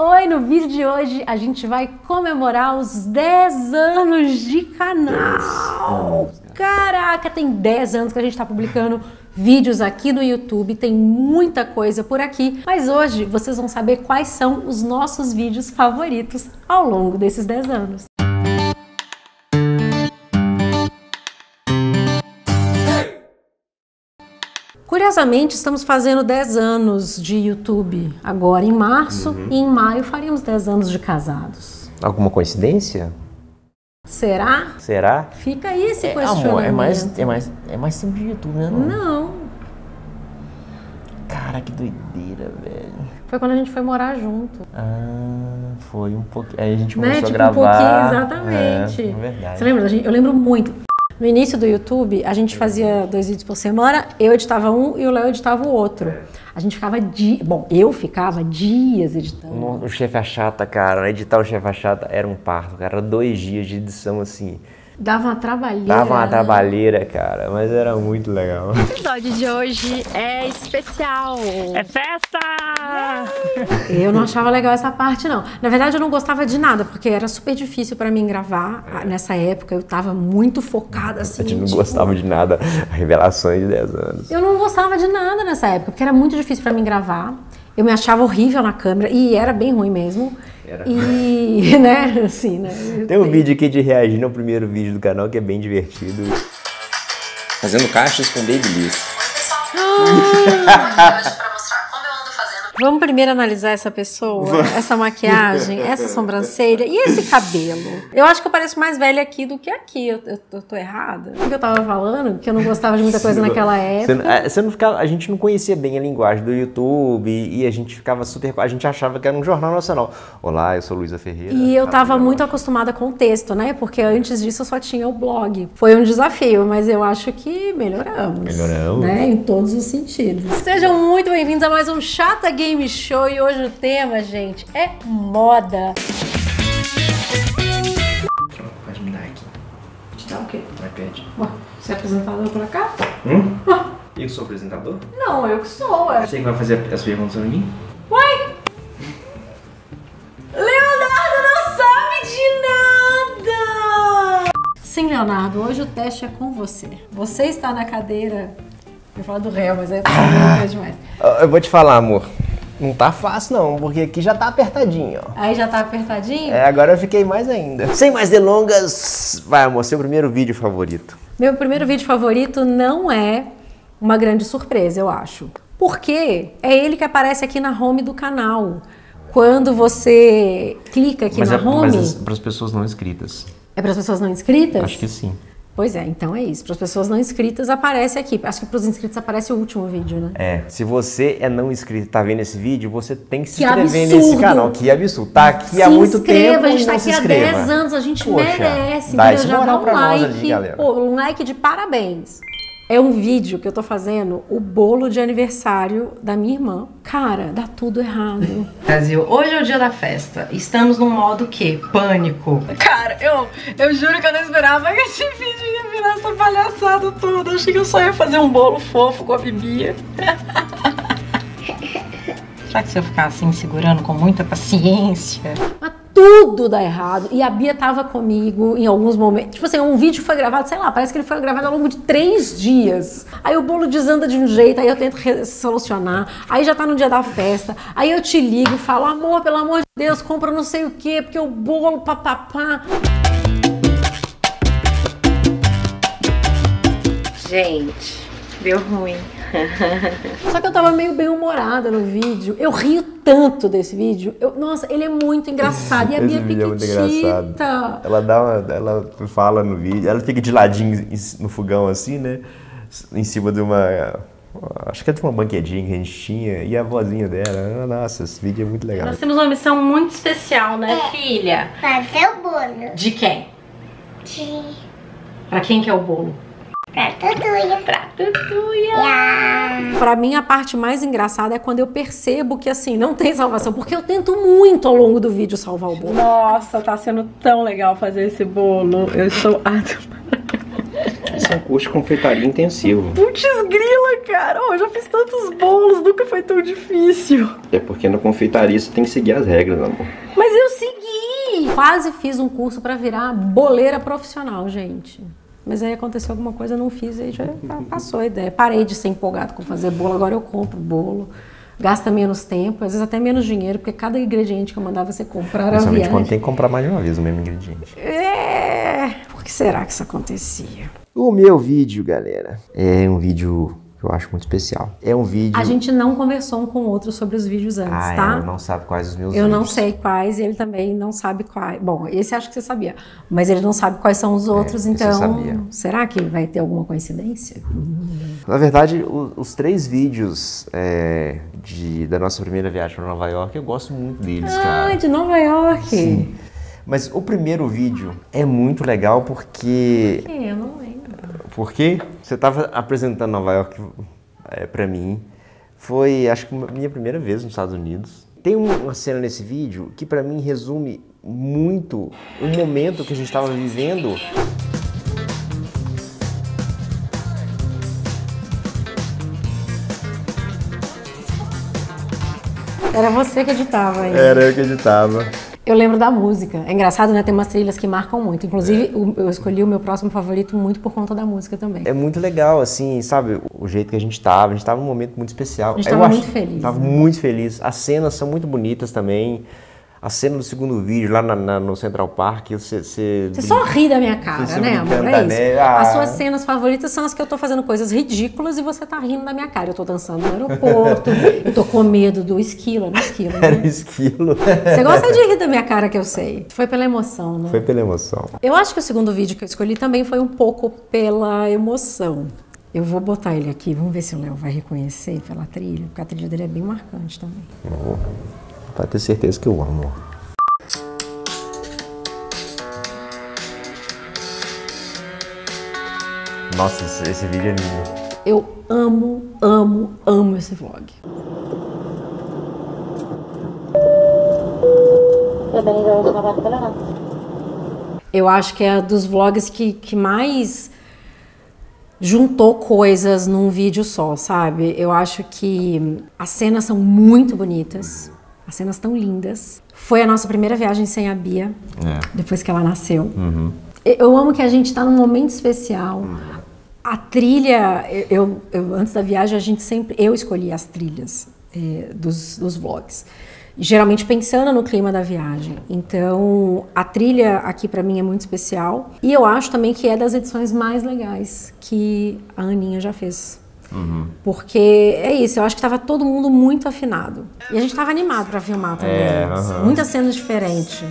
Oi, no vídeo de hoje a gente vai comemorar os 10 anos de canal. Caraca, tem 10 anos que a gente está publicando vídeos aqui no YouTube, tem muita coisa por aqui, mas hoje vocês vão saber quais são os nossos vídeos favoritos ao longo desses 10 anos. Curiosamente, estamos fazendo 10 anos de YouTube agora em março uhum. e em maio faríamos 10 anos de casados. Alguma coincidência? Será? Será? Fica aí esse é, questionamento. Amor, é mais, é, mais, é mais tempo de YouTube, né? Não. não. Cara, que doideira, velho. Foi quando a gente foi morar junto. Ah, foi um pouquinho. Aí a gente começou né? tipo, a gravar. Um pouquinho, exatamente. É, é verdade. Você lembra? Eu lembro muito. No início do YouTube, a gente fazia dois vídeos por semana, eu editava um e o Léo editava o outro. A gente ficava dias. Bom, eu ficava dias editando. O chefe chata, cara, editar o chefe chata era um parto, cara. Era dois dias de edição assim. Dava uma trabalheira. Dava uma trabalheira, cara, mas era muito legal. O episódio de hoje é especial. É festa! Eu não achava legal essa parte, não. Na verdade, eu não gostava de nada, porque era super difícil para mim gravar. Nessa época, eu tava muito focada, assim. A gente não tipo... gostava de nada. Revelações de 10 anos. Eu não gostava de nada nessa época, porque era muito difícil para mim gravar. Eu me achava horrível na câmera, e era bem ruim mesmo. Era. E, né, assim, né? Tem um vídeo aqui de reagir ao primeiro vídeo do canal que é bem divertido. Fazendo caixas com Babyliss. Ah! Vamos primeiro analisar essa pessoa, essa maquiagem, essa sobrancelha e esse cabelo. Eu acho que eu pareço mais velha aqui do que aqui. Eu, eu, eu tô errada? O que eu tava falando? Que eu não gostava de muita coisa naquela época. Você, é, você não ficava, a gente não conhecia bem a linguagem do YouTube e a gente ficava super. A gente achava que era um jornal nacional. Olá, eu sou Luísa Ferreira. E eu tava muito acostumada com o texto, né? Porque antes disso eu só tinha o blog. Foi um desafio, mas eu acho que melhoramos. Melhoramos. Né? Em todos os sentidos. Sejam muito bem-vindos a mais um Chata Game Game Show e hoje o tema, gente, é moda. Pode me dar aqui. Te dar o quê? IPad. Ué, você é apresentador por cá? Hum? Eu sou apresentador? Não, eu que sou, ué. Você que vai fazer as perguntas pra mim? Uai! Leonardo não sabe de nada! Sim, Leonardo, hoje o teste é com você. Você está na cadeira. Eu falo do réu, mas é ah, demais. Eu vou te falar, amor. Não tá fácil não, porque aqui já tá apertadinho, ó. Aí já tá apertadinho? É, agora eu fiquei mais ainda. Sem mais delongas, vai amor, seu primeiro vídeo favorito. Meu primeiro vídeo favorito não é uma grande surpresa, eu acho. Porque é ele que aparece aqui na home do canal. Quando você clica aqui mas na é, home... Mas é para as pessoas não inscritas. É para as pessoas não inscritas? Acho que sim. Pois é, então é isso. Para as pessoas não inscritas aparece aqui. Acho que para os inscritos aparece o último vídeo, né? É. Se você é não inscrito e tá vendo esse vídeo, você tem que se que inscrever absurdo. nesse canal. Que absurdo. Tá aqui se há muito inscreva, tempo. A gente tá aqui há 10 anos, a gente Poxa, merece. Dá esse dá um like. Ali, galera. Pô, um like de parabéns. É um vídeo que eu tô fazendo o bolo de aniversário da minha irmã. Cara, dá tudo errado. Brasil, hoje é o dia da festa. Estamos no modo que? Pânico. Cara, eu, eu juro que eu não esperava que esse vídeo ia virar essa palhaçada toda. Eu achei que eu só ia fazer um bolo fofo com a Bibia. Será que se eu ficar assim segurando com muita paciência? Tudo dá errado. E a Bia tava comigo em alguns momentos. Tipo assim, um vídeo foi gravado, sei lá, parece que ele foi gravado ao longo de três dias. Aí o bolo desanda de um jeito, aí eu tento solucionar. Aí já tá no dia da festa. Aí eu te ligo e falo, amor, pelo amor de Deus, compra não sei o quê, porque o bolo, papapá. Gente, deu ruim. Só que eu tava meio bem humorada no vídeo. Eu rio tanto desse vídeo. Eu, nossa, ele é muito engraçado. E a Bia Piquetita. É muito engraçado. Ela dá uma, ela fala no vídeo, ela fica de ladinho no fogão assim, né? Em cima de uma acho que é de uma banquedinha que a gente tinha, e a vozinha dela. Nossa, esse vídeo é muito legal. Nós temos uma missão muito especial, né, é. filha? Fazer o bolo. De quem? De... Pra quem que é o bolo? Pra Tutuia. Pra Tutuia. Yeah. Pra mim, a parte mais engraçada é quando eu percebo que, assim, não tem salvação. Porque eu tento muito ao longo do vídeo salvar o bolo. Nossa, tá sendo tão legal fazer esse bolo. Eu estou. Esse é um curso de confeitaria intensivo. Putz grila, cara. Oh, eu já fiz tantos bolos, nunca foi tão difícil. É porque na confeitaria você tem que seguir as regras, amor. Mas eu segui! Quase fiz um curso pra virar boleira profissional, gente. Mas aí aconteceu alguma coisa, eu não fiz, aí já passou a ideia. Parei de ser empolgado com fazer bolo, agora eu compro bolo. Gasta menos tempo, às vezes até menos dinheiro, porque cada ingrediente que eu mandava você comprar era Principalmente viagem. quando tem que comprar mais de uma vez o mesmo ingrediente. É, por que será que isso acontecia? O meu vídeo, galera, é um vídeo que eu acho muito especial. É um vídeo. A gente não conversou um com o outro sobre os vídeos antes, ah, tá? ela não sabe quais os meus Eu não vídeos. sei quais e ele também não sabe quais. Bom, esse acho que você sabia, mas ele não sabe quais são os outros, esse eu então sabia. será que vai ter alguma coincidência? Na verdade, o- os três vídeos é, de, da nossa primeira viagem para Nova York, eu gosto muito deles, Ah, cara. de Nova York. Mas o primeiro vídeo é muito legal porque Que? Eu não lembro. Porque você estava apresentando Nova York é, para mim. Foi, acho que, a minha primeira vez nos Estados Unidos. Tem um- uma cena nesse vídeo que, para mim, resume muito o momento que a gente estava vivendo. Era você que editava aí. Era eu que editava. Eu lembro da música. É engraçado, né? Tem umas trilhas que marcam muito. Inclusive, o- eu escolhi o meu próximo favorito muito por conta da música também. É muito legal, assim, sabe? O jeito que a gente tava. A gente tava num momento muito especial. A gente Eu tava acho- muito feliz, Tava né? muito feliz. As cenas são muito bonitas também. A cena do segundo vídeo, lá na- na- no Central Park, você... Você, Você só ri da minha cara, Você né, amor? É isso. neve. Ah. As suas cenas favoritas são as que eu tô fazendo coisas ridículas e você tá rindo da minha cara. Eu tô dançando no aeroporto, eu tô com medo do esquilo, é no esquilo, Era né? esquilo. Você gosta de rir da minha cara que eu sei. Foi pela emoção, né? Foi pela emoção. Eu acho que o segundo vídeo que eu escolhi também foi um pouco pela emoção. Eu vou botar ele aqui, vamos ver se o Léo vai reconhecer pela trilha, porque a trilha dele é bem marcante também. Pode ter certeza que eu amo. Nossa, esse, esse vídeo é lindo. Eu amo, amo, amo esse vlog. Eu acho que é dos vlogs que, que mais juntou coisas num vídeo só, sabe? Eu acho que as cenas são muito bonitas, as cenas estão lindas. Foi a nossa primeira viagem sem a Bia, É. depois que ela nasceu. Eu amo que a gente está num momento especial. A trilha, eu, eu- antes da viagem, a gente sempre. Eu escolhi as trilhas eh, dos, dos vlogs. Geralmente pensando no clima da viagem. Então, a trilha aqui pra mim é muito especial. E eu acho também que é das edições mais legais que a Aninha já fez. Porque é isso, eu acho que tava todo mundo muito afinado. E a gente tava animado pra filmar também. É, aham. Muitas cenas diferentes.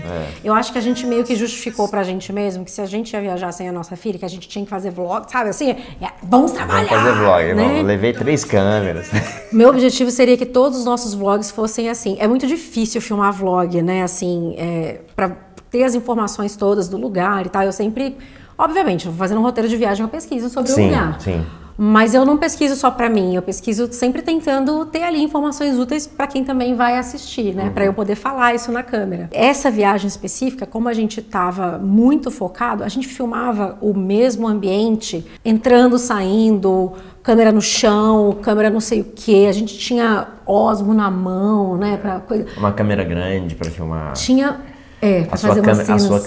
Eu acho que a gente meio que justificou pra gente mesmo que se a gente ia viajar sem a nossa filha, que a gente tinha que fazer vlog, sabe assim? é, vamos trabalhar. Vamos fazer vlog, né? Levei três câmeras. Meu objetivo seria que todos os nossos vlogs fossem assim. É muito difícil filmar vlog, né? Assim, é, para ter as informações todas do lugar e tal. Eu sempre, obviamente, vou fazendo um roteiro de viagem, eu pesquiso sobre o Sim, lugar. sim. Mas eu não pesquiso só pra mim, eu pesquiso sempre tentando ter ali informações úteis pra quem também vai assistir, né? Pra eu poder falar isso na câmera. Essa viagem específica, como a gente tava muito focado, a gente filmava o mesmo ambiente, entrando, saindo, câmera no chão, câmera não sei o quê. A gente tinha osmo na mão, né? Pra coisa. Uma câmera grande pra filmar. Tinha. É, A sua, câmera, a sua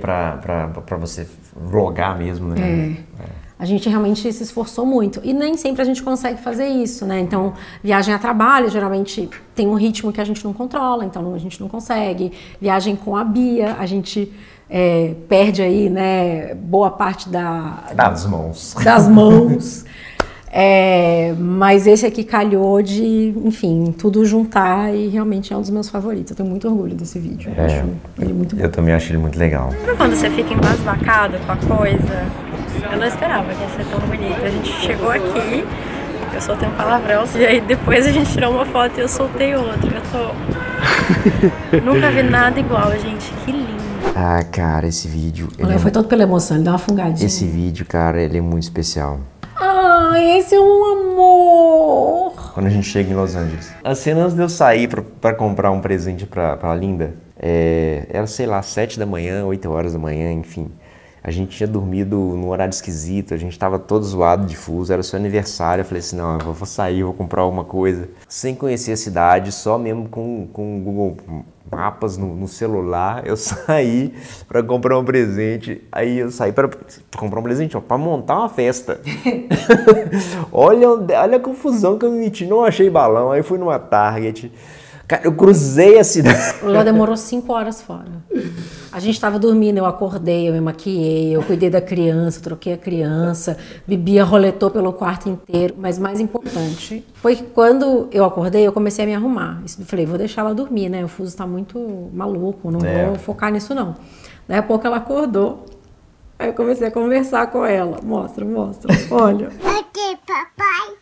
pra, pra você vlogar mesmo, né? É. A gente realmente se esforçou muito. E nem sempre a gente consegue fazer isso, né? Então, viagem a trabalho, geralmente tem um ritmo que a gente não controla, então a gente não consegue. Viagem com a Bia, a gente é, perde aí, né, boa parte da, Das mãos. das mãos. É, mas esse aqui calhou de, enfim, tudo juntar e realmente é um dos meus favoritos. Eu tenho muito orgulho desse vídeo. Eu acho ele muito bom. Eu também acho ele muito legal. Sabe quando você fica embasbacado com a coisa? Eu não esperava que ia ser tão bonito. A gente chegou aqui, eu soltei um palavrão, e aí depois a gente tirou uma foto e eu soltei outra. Eu tô. Nunca vi nada igual, gente. Que lindo. Ah, cara, esse vídeo. O ele Léo é- foi todo pela emoção, ele deu uma fungadinha. Esse vídeo, cara, ele é muito especial. Ai, esse é um amor! Quando a gente chega em Los Angeles. As cenas de eu sair pra, pra comprar um presente pra, pra Linda, é, era, sei lá, 7 da manhã, 8 horas da manhã, enfim. A gente tinha dormido num horário esquisito, a gente tava todo zoado de fuso, era seu aniversário. Eu falei assim: não, eu vou sair, vou comprar alguma coisa. Sem conhecer a cidade, só mesmo com, com o Google Mapas no, no celular, eu saí para comprar um presente. Aí eu saí para comprar um presente, ó, para montar uma festa. olha, olha a confusão que eu me meti. Não achei balão, aí fui numa Target. Cara, eu cruzei a cidade. Léo demorou cinco horas fora. A gente estava dormindo, eu acordei, eu me maquiei, eu cuidei da criança, troquei a criança, Bibia roletou pelo quarto inteiro. Mas mais importante foi que quando eu acordei, eu comecei a me arrumar. Eu falei, vou deixar ela dormir, né? O fuso está muito maluco, não É. vou focar nisso não. Daí a pouco ela acordou. Aí eu comecei a conversar com ela. Mostra, mostra. Olha. Aqui, papai.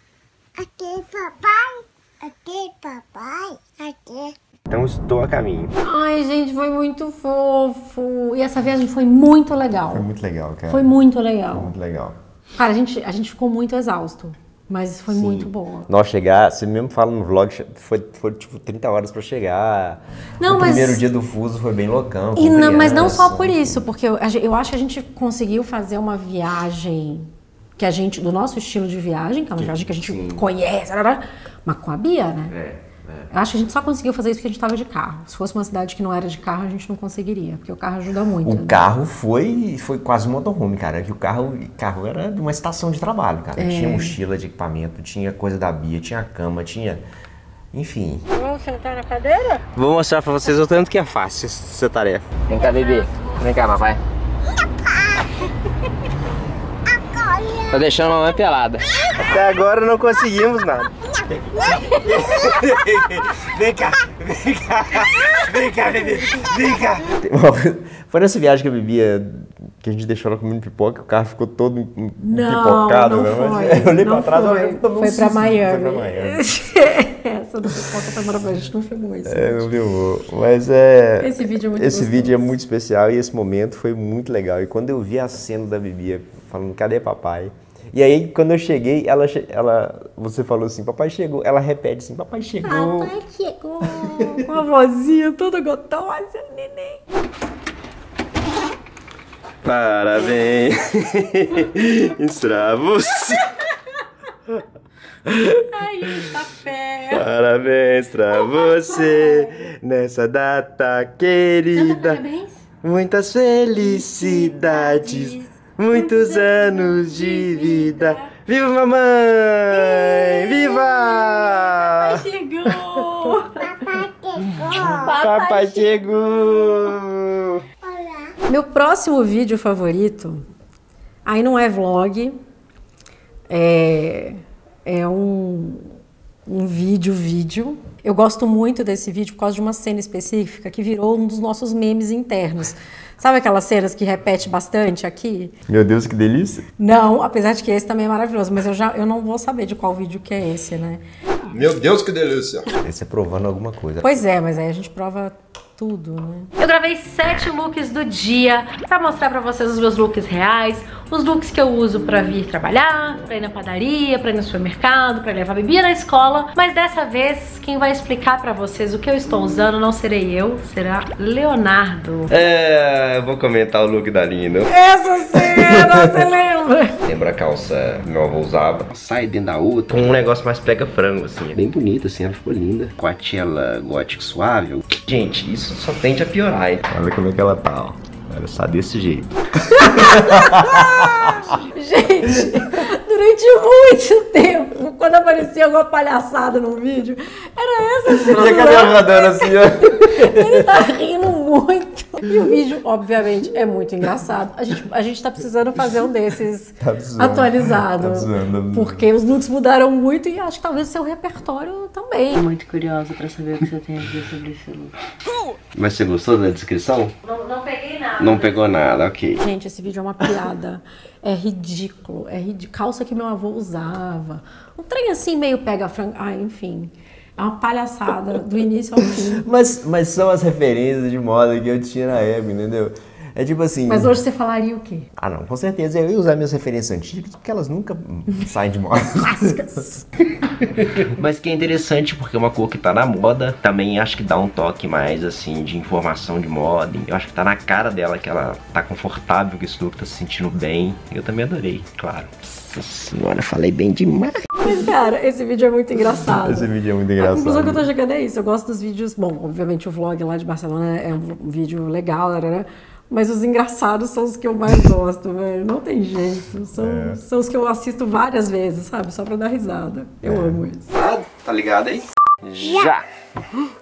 Aqui, papai. Aqui, papai. Aqui. Então estou a caminho. Ai, gente, foi muito fofo. E essa viagem foi muito legal. Foi muito legal, cara. Foi muito legal. muito legal. Cara, a gente, a gente ficou muito exausto, mas foi muito boa. Nós chegar, você mesmo fala no vlog, foi, foi tipo 30 horas pra chegar. Não, o mas- primeiro dia do fuso foi bem loucão. E não- mas não só por isso, porque eu, eu acho que a gente conseguiu fazer uma viagem que a gente, do nosso estilo de viagem, que é uma viagem que a gente conhece, arará, mas com a Bia, né? É, Eu acho que a gente só conseguiu fazer isso porque a gente estava de carro. Se fosse uma cidade que não era de carro, a gente não conseguiria, porque o carro ajuda muito. O né? carro foi, foi quase um motorhome, cara. Que o carro, o carro era de uma estação de trabalho, cara. É. Tinha mochila de equipamento, tinha coisa da Bia, tinha cama, tinha. Enfim. Vamos sentar na cadeira? Vou mostrar pra vocês o tanto que é fácil essa tarefa. Vem cá, bebê. Vem cá, papai. Tá deixando a mamãe pelada. Até agora não conseguimos nada. Vem cá, vem cá, vem cá, bebê, vem cá. Foi nessa viagem que eu bebia, que a gente deixou ela comendo pipoca, o carro ficou todo Não, pipocado, não né? foi. Eu olhei não pra trás, foi. tomei um Foi pra. Miami. Foi pra Miami. Essa do pipoca foi maravilhosa, a gente não filmou isso. É, não filmou. Mas é. Esse vídeo é muito Esse gostoso. vídeo é muito especial e esse momento foi muito legal. E quando eu vi a cena da Bibia falando, cadê papai? E aí, quando eu cheguei, ela, ela, você falou assim, papai chegou. Ela repete assim, papai chegou. Papai chegou com a vozinha toda gostosa, neném. Parabéns pra você. Ai, tá fé. Parabéns pra você nessa data querida. Parabéns. Muitas felicidades, muitos anos de vida. Viva mamãe! Viva! Chegou. Papai chegou. Papai chegou! Olá. Meu próximo vídeo favorito, aí não é vlog, é, é um, um vídeo vídeo. Eu gosto muito desse vídeo por causa de uma cena específica que virou um dos nossos memes internos. Sabe aquelas cenas que repete bastante aqui? Meu Deus, que delícia. Não, apesar de que esse também é maravilhoso, mas eu já eu não vou saber de qual vídeo que é esse, né? Meu Deus, que delícia! Esse é provando alguma coisa. Pois é, mas aí a gente prova tudo, né? Eu gravei sete looks do dia pra mostrar pra vocês os meus looks reais, os looks que eu uso pra vir trabalhar, pra ir na padaria, pra ir no supermercado, pra levar a bebida na escola. Mas dessa vez, quem vai explicar pra vocês o que eu estou usando não serei eu, será Leonardo. É, eu vou comentar o look da Lina. Essa cena, você lembra? Lembra a calça que meu avô usava? Sai dentro da outra. Um negócio mais pega frango, assim. Bem bonita, assim, ela ficou linda. Com a tela gótica suave. Gente, isso só tende a piorar, hein? Olha como é que ela tá, ó. Ela está desse jeito. Gente, durante muito tempo, quando aparecia alguma palhaçada no vídeo, era essa cena. E a rodando assim, ó. Ele tá rindo muito. E o vídeo, obviamente, é muito engraçado. A gente, a gente tá precisando fazer um desses Tá precisando. atualizado. Tá precisando. Porque os looks mudaram muito e acho que talvez o seu repertório também. Muito curiosa pra saber o que você tem a dizer sobre esse look. Mas você gostou da descrição? Não, não peguei nada. Não pegou nada, ok. Gente, esse vídeo é uma piada. É ridículo. É ridículo. Calça que meu avô usava. Um trem assim meio pega frango. Ah, enfim. É uma palhaçada do início ao fim. Mas, mas são as referências de moda que eu tinha na época, entendeu? É tipo assim. Mas hoje você falaria o quê? Ah, não, com certeza eu ia usar minhas referências antigas, porque elas nunca saem de moda. Mas que é interessante porque é uma cor que tá na moda. Também acho que dá um toque mais assim de informação de moda. Eu acho que tá na cara dela que ela tá confortável com esse look, tá se sentindo bem. Eu também adorei, claro. Nossa senhora, falei bem demais. Mas, cara, esse vídeo é muito engraçado. Esse vídeo é muito A conclusão que eu engraçado. tô chegando é isso. Eu gosto dos vídeos. Bom, obviamente o vlog lá de Barcelona é um vídeo legal, né? Mas os engraçados são os que eu mais gosto, velho. Não tem jeito. São, É. são os que eu assisto várias vezes, sabe? Só pra dar risada. Eu É. amo isso. Tá ligado aí? Já!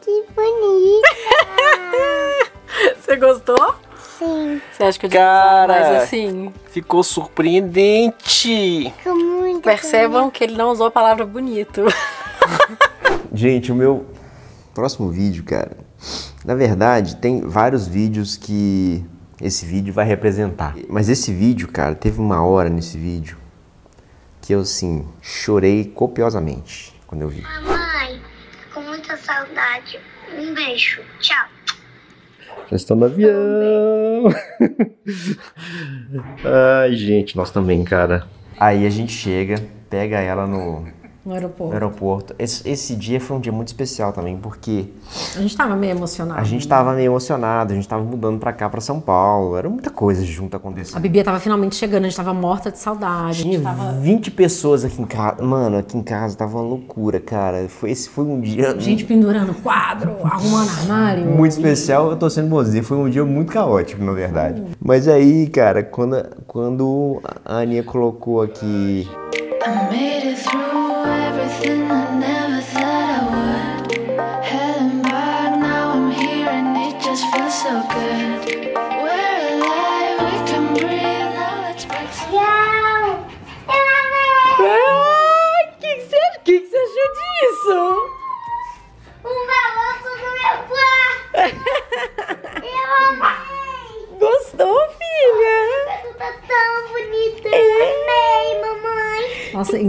Que bonito. Você gostou? Sim, Você acha que eu Cara. mais assim? Ficou surpreendente! ficou muito Percebam que ele não usou a palavra bonito. Gente, o meu próximo vídeo, cara. Na verdade, tem vários vídeos que esse vídeo vai representar. Mas esse vídeo, cara, teve uma hora nesse vídeo que eu, assim, chorei copiosamente quando eu vi. Mamãe, com muita saudade. Um beijo. Tchau. Já estão no avião. Ai, gente, nós também, cara. Aí a gente chega, pega ela no, No aeroporto. no aeroporto. Esse, esse dia foi um dia muito especial também, porque A gente tava meio emocionado. a gente tava meio emocionado, a gente tava mudando pra cá, pra São Paulo. Era muita coisa junto A acontecendo. Bibia tava finalmente chegando, a gente tava morta de saudade. A Tinha gente tava... 20 pessoas aqui em casa. Mano, aqui em casa tava uma loucura, cara. Foi, esse foi um dia Gente pendurando quadro, arrumando armário. muito especial. Eu tô sendo bonzinho. Foi um dia muito caótico, na verdade. Mas aí, cara, quando, quando a Aninha colocou aqui I made it through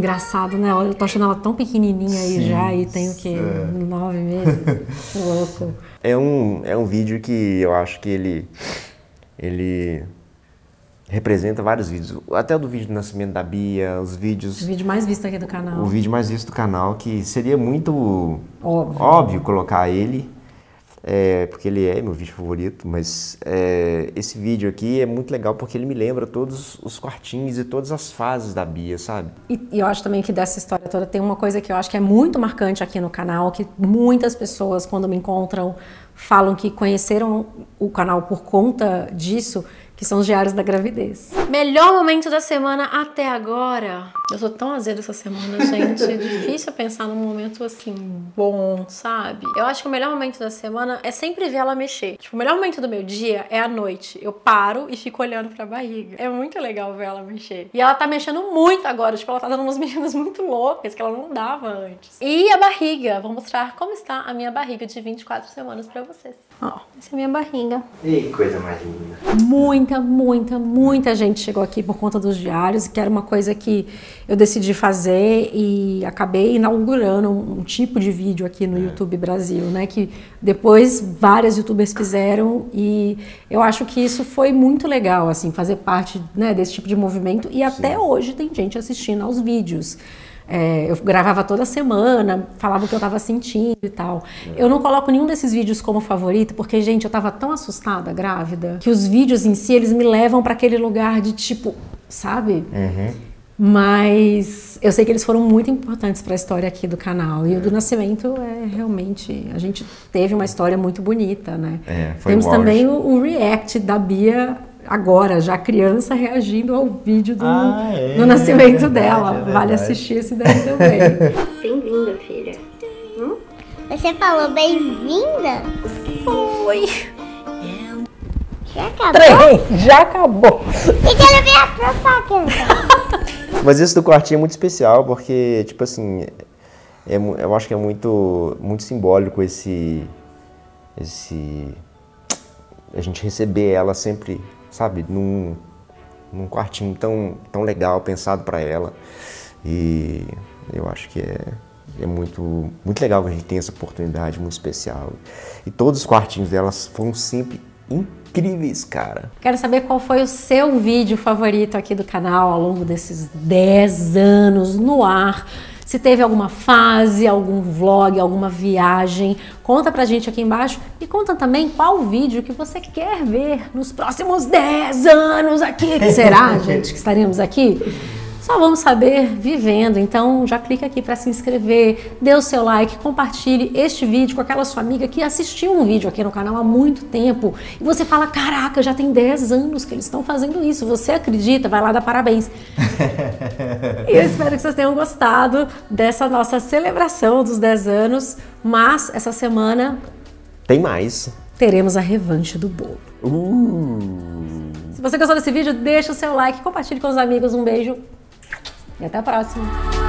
engraçado, né? Olha, Eu tô achando ela tão pequenininha aí já e tem o quê? Nove meses? Que louco. É um, é um vídeo que eu acho que ele, ele representa vários vídeos. Até o do vídeo do nascimento da Bia, os O vídeos. vídeo mais visto aqui do canal. O vídeo mais visto do canal, que seria muito Óbvio. óbvio colocar ele, é, porque ele é meu vídeo favorito, mas é, esse vídeo aqui é muito legal porque ele me lembra todos os quartinhos e todas as fases da Bia, sabe? E, e eu acho também que dessa história toda tem uma coisa que eu acho que é muito marcante aqui no canal, que muitas pessoas, quando me encontram, falam que conheceram o canal por conta disso, que são os diários da gravidez. Melhor momento da semana até agora. Eu sou tão azeda essa semana, gente. É difícil pensar num momento assim bom, sabe? Eu acho que o melhor momento da semana é sempre ver ela mexer. Tipo, o melhor momento do meu dia é a noite. Eu paro e fico olhando pra barriga. É muito legal ver ela mexer. E ela tá mexendo muito agora. Tipo, ela tá dando umas mexidas muito loucas que ela não dava antes. E a barriga. Vou mostrar como está a minha barriga de 24 semanas pra vocês. Ó, essa é a minha barriga. E coisa mais linda. Muita, muita, muita gente chegou aqui por conta dos diários, que era uma coisa que eu decidi fazer e acabei inaugurando um, um tipo de vídeo aqui no YouTube Brasil, né? Que depois várias youtubers fizeram e eu acho que isso foi muito legal, assim, fazer parte né, desse tipo de movimento e até hoje tem gente assistindo aos vídeos. É, eu gravava toda semana, falava o que eu tava sentindo e tal. Eu não coloco nenhum desses vídeos como favorito, porque, gente, eu tava tão assustada grávida, que os vídeos em si, eles me levam para aquele lugar de tipo, sabe? Mas eu sei que eles foram muito importantes para a história aqui do canal. E o do Nascimento é realmente. A gente teve uma história muito bonita, né? É, foi Temos o também o, o react da Bia agora, já criança reagindo ao vídeo do, Ah, é, do nascimento é verdade, dela. é vale assistir esse daí também. Bem-vinda, filha. Você falou bem-vinda? Foi. Já acabou? Três, já acabou. E quero ver a propaganda. Mas esse do quartinho é muito especial porque, tipo assim, é eu acho que é muito, muito simbólico esse, esse, a gente receber ela sempre, sabe, num, num quartinho tão, tão legal, pensado para ela. E eu acho que é, é muito, muito legal que a gente tenha essa oportunidade, muito especial. E todos os quartinhos delas foram sempre incríveis, cara. Quero saber qual foi o seu vídeo favorito aqui do canal ao longo desses 10 anos no ar. Se teve alguma fase, algum vlog, alguma viagem, conta pra gente aqui embaixo e conta também qual vídeo que você quer ver nos próximos 10 anos aqui. Que será, gente, que estaremos aqui? Só vamos saber vivendo. Então já clica aqui para se inscrever, dê o seu like, compartilhe este vídeo com aquela sua amiga que assistiu um vídeo aqui no canal há muito tempo e você fala: "Caraca, já tem 10 anos que eles estão fazendo isso". Você acredita? Vai lá dar parabéns. Eu espero que vocês tenham gostado dessa nossa celebração dos 10 anos, mas essa semana Tem mais. teremos a revanche do bolo. Uh. Se você gostou desse vídeo, deixa o seu like, compartilhe com os amigos. Um beijo e até a próxima!